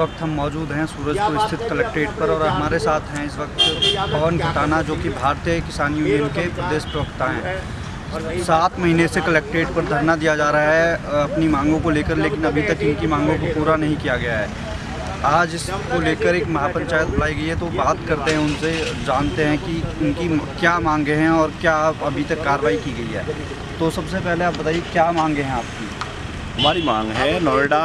वक्त हम मौजूद हैं सूरजपुर स्थित कलेक्ट्रेट पर और हमारे साथ हैं इस वक्त पवन खटाना जो कि भारतीय किसान यूनियन के प्रदेश प्रवक्ता हैं। सात महीने से कलेक्ट्रेट पर धरना दिया जा रहा है अपनी मांगों को लेकर लेकिन अभी तक इनकी मांगों को पूरा नहीं किया गया है। आज इसको लेकर एक महापंचायत बुलाई गई है तो बात करते हैं उनसे जानते हैं कि उनकी क्या मांगे हैं और क्या अभी तक कार्रवाई की गई है। तो सबसे पहले आप बताइए क्या मांगे हैं आपकी? हमारी मांग है नोएडा,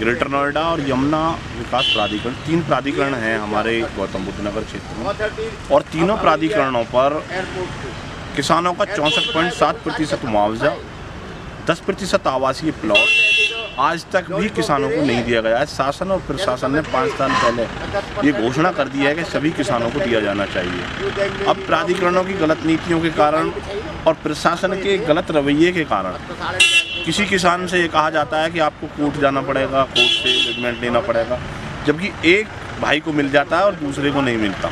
ग्रेटर नोएडा और यमुना विकास प्राधिकरण। तीन प्राधिकरण हैं हमारे गौतम बुद्ध नगर क्षेत्र में। और तीनों प्राधिकरणों पर किसानों का चौंसठ पॉइंट सात प्रतिशत मुआवजा, दस प्रतिशत आवासीय प्लॉट, आज तक भी किसानों को नहीं दिया गया। है शासन और प्रशासन ने पाँच साल पहले ये घोषणा कर दी है कि सभी किसानों को दिया जाना चाहिए। अब प्राधिकरणों की गलत नीतियों के कारण और प्रशासन के गलत रवैये के कारण किसी किसान से ये कहा जाता है कि आपको कोर्ट जाना पड़ेगा, कोर्ट से जजमेंट लेना पड़ेगा, जबकि एक भाई को मिल जाता है और दूसरे को नहीं मिलता।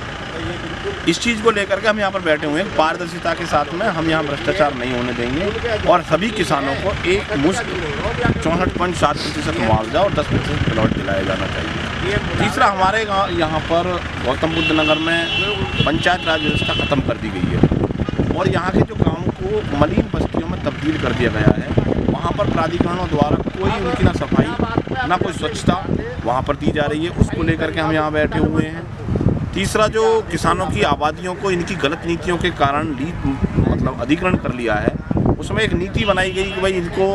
इस चीज़ को लेकर के हम यहाँ पर बैठे हुए हैं। पारदर्शिता के साथ में हम यहाँ भ्रष्टाचार नहीं होने देंगे और सभी किसानों को एक मुश्त चौंसठ पॉइंट सात प्रतिशत मुआवजा और दस प्रतिशत प्लॉट दिलाया जाना चाहिए। तीसरा, हमारे गाँव यहाँ पर गौतम बुद्ध नगर में पंचायत राज व्यवस्था ख़त्म कर दी गई है। और यहाँ के जो गाँव को मलिन बस्तियों में तब्दील कर दिया गया है। वहाँ पर प्राधिकरणों द्वारा कोई उनकी ना सफ़ाई ना कोई स्वच्छता वहाँ पर दी जा रही है। उसको लेकर के हम यहाँ बैठे हुए हैं। तीसरा जो किसानों की आबादियों को इनकी गलत नीतियों के कारण लीज मतलब अधिग्रहण कर लिया है उसमें एक नीति बनाई गई कि भाई इनको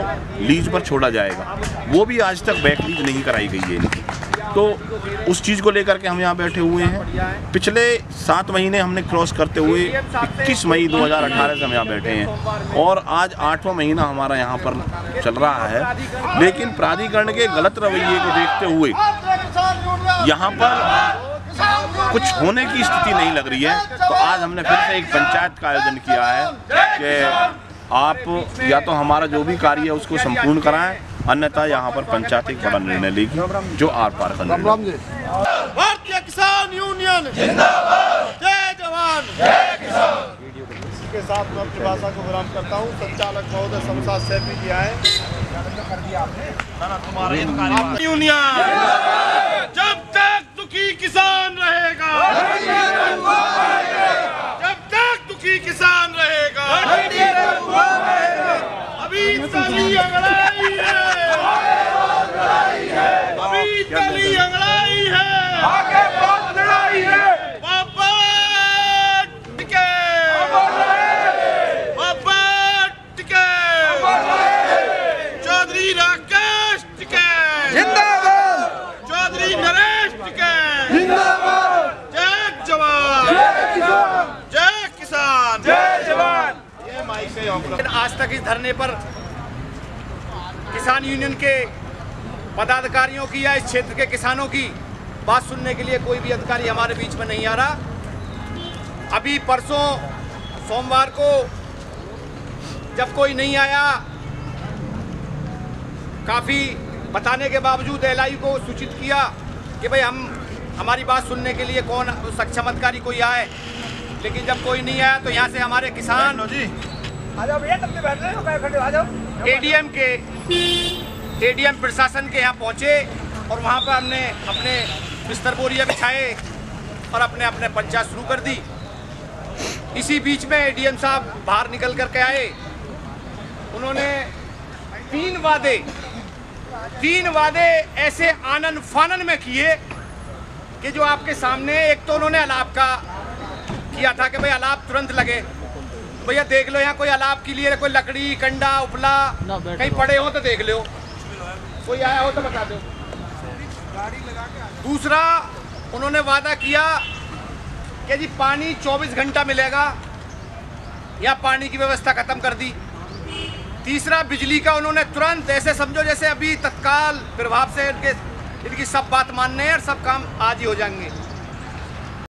लीज पर छोड़ा जाएगा। वो भी आज तक बैक लीज नहीं कराई गई है। इनकी तो उस चीज़ को लेकर के हम यहाँ बैठे हुए हैं। पिछले सात महीने हमने क्रॉस करते हुए 21 मई 2018 से हम यहाँ बैठे हैं। और आज आठवां महीना हमारा यहाँ पर चल रहा है। लेकिन प्राधिकरण के गलत रवैये को देखते हुए यहाँ पर कुछ होने की स्थिति नहीं लग रही है। तो आज हमने फिर से एक पंचायत का आयोजन किया है कि आप या तो हमारा जो भी कार्य है उसको संपूर्ण कराएँ अन्यथा यहाँ पर पंचायत एक बड़ा निर्णय लेगी जो आर पार का निर्णय भारतीय किसान यूनियन। जय जवान। जय किसान। इसके साथ मैं अपनी भाषा को विराम करता हूँ। संचालक महोदय शमशाद सैफी जी आए यूनियन। जब तक दुखी किसान रहेगा जब तक दुखी किसान रहेगा अभी तली अंगड़ाई है अभी तली अंगड़ाई है बाबा टिके बाबा टिके चौधरी राकेश टिके चौधरी नरेश टिके जय जवान जय किसान जय जवान ये माइक से लेकिन आज तक इस धरने पर किसान यूनियन के पदाधिकारियों की या इस क्षेत्र के किसानों की बात सुनने के लिए कोई भी अधिकारी हमारे बीच में नहीं आ रहा। अभी परसों सोमवार को जब कोई नहीं आया, काफ़ी बताने के बावजूद एलआई को सूचित किया कि भाई हम, हमारी बात सुनने के लिए कौन सक्षम अधिकारी कोई आए। लेकिन जब कोई नहीं आया तो यहाँ से हमारे किसान एडीएम के एडीएम प्रशासन के यहाँ पहुँचे और वहाँ पर हमने अपने बिस्तर बोरिया बिछाए और अपने अपने पंचायत शुरू कर दी। इसी बीच में एडीएम साहब बाहर निकल कर के आए। उन्होंने तीन वादे तीन वादे ऐसे आनन फानन में किए कि जो आपके सामने एक तो उन्होंने अलाप का किया था कि भाई अलाप तुरंत लगे। भैया देख लो यहाँ कोई अलाप के लिए कोई लकड़ी कंडा उपला कहीं पड़े हो तो देख लो। कोई आया हो तो बता दो। दूसरा उन्होंने वादा किया कि जी पानी 24 घंटा मिलेगा या पानी की व्यवस्था खत्म कर दी। तीसरा बिजली का उन्होंने तुरंत ऐसे समझो जैसे अभी तत्काल प्रभाव से इनके इनकी सब बात मानने हैं और सब काम आज ही हो जाएँगे।